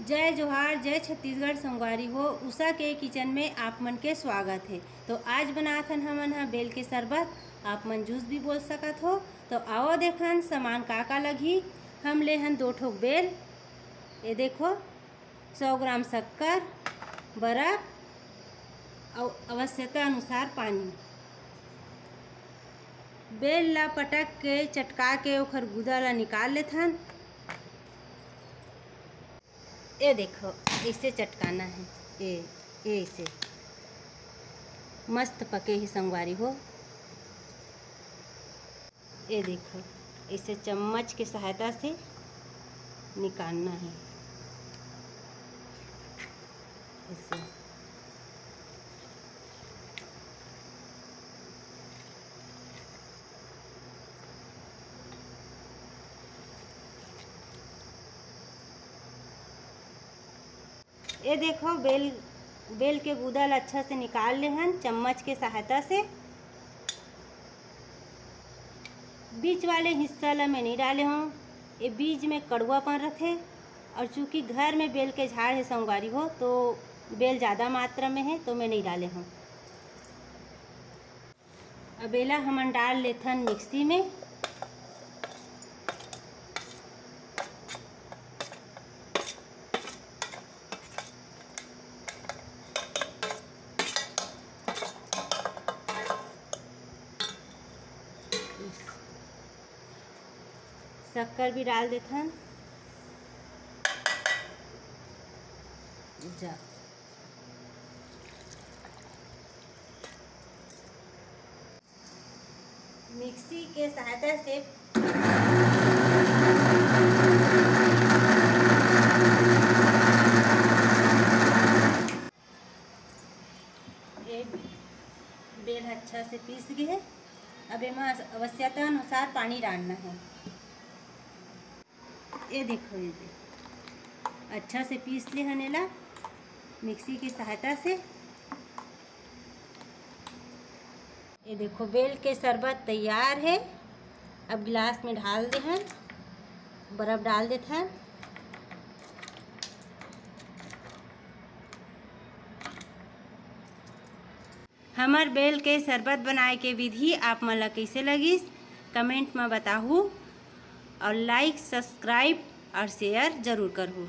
जय जोहार, जय छत्तीसगढ़ संगवारी हो। उषा के किचन में आप मन के स्वागत है। तो आज बनाथन हमन ह बेल के शरबत। आप मन जूस भी बोल सकत हो। तो आओ देखन सामान का का लगही। हम ले हन दो ठोक बेल। ये देखो, सौ ग्राम शक्कर, बर्फ़ और आवश्यकता अनुसार पानी। बेल ला पटक के, चटका के, ओखर गुदा ला निकाल लेथन। ये देखो, इसे चटकाना है। ये ये इसे। मस्त पके ही संगवारी हो। ये देखो, इसे चम्मच की सहायता से निकालना है। इसे। ये देखो, बेल बेल के गुदल अच्छा से निकाल ले हन, चम्मच के सहायता से। बीच वाले हिस्सा ला मैं नहीं डाले हूँ। ये बीज में कड़ुआपन रखे। और चूँकि घर में बेल के झाड़ है सोमवारी हो तो बेल ज़्यादा मात्रा में है तो मैं नहीं डाले हूँ। अबेला हम डाल लेथन मिक्सी में। शक्कर भी डाल देथन जा। मिक्सी के सहायता से बेल अच्छा से पीस गए अब एमा आवश्यकता अनुसार पानी डालना है। ये देखो ये देखो अच्छा से पीस ले हनेला, मिक्सी की सहायता से। ये देखो, बेल के शरबत तैयार है। अब गिलास में ढाल दे हैं बर्फ़ डाल देते हैं हमर बेल के शरबत बनाए के विधि आप मन ला कइसे कमेंट में बताहू। और लाइक सब्सक्राइब और शेयर ज़रूर करहू